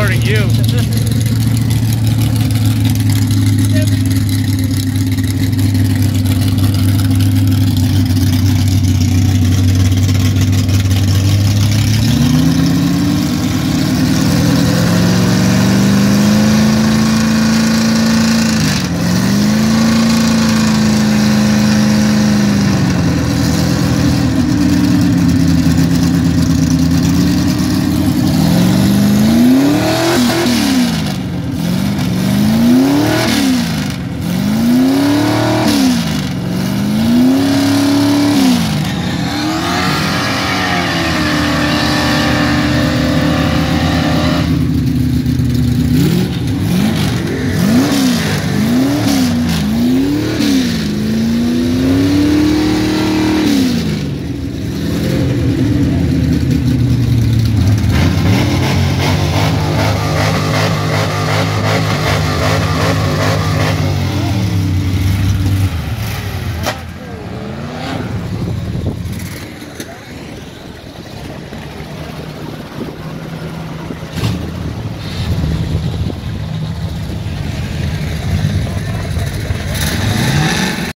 recording you.